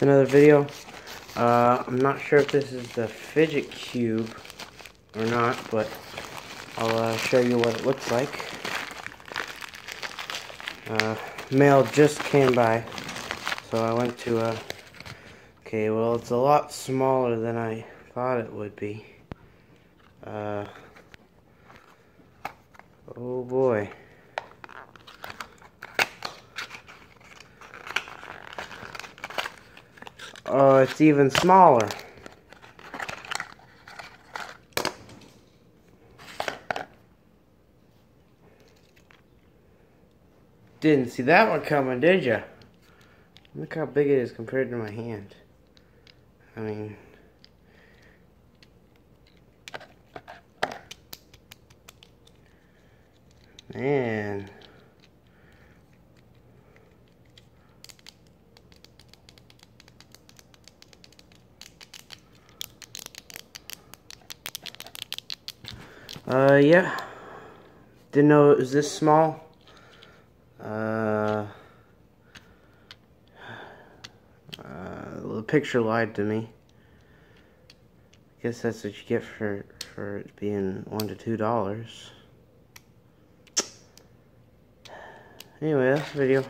Another video. Uh, I'm not sure if this is the fidget cube or not, but I'll uh, show you what it looks like. Uh, mail just came by, so I went to, uh, okay, well, it's a lot smaller than I thought it would be. Uh, oh boy. Oh, it's even smaller. Didn't see that one coming, did you? Look how big it is compared to my hand. I mean... Man... Uh, yeah. Didn't know it was this small. Uh, uh, the picture lied to me. I guess that's what you get for for it being one to two dollars. Anyway, that's the video.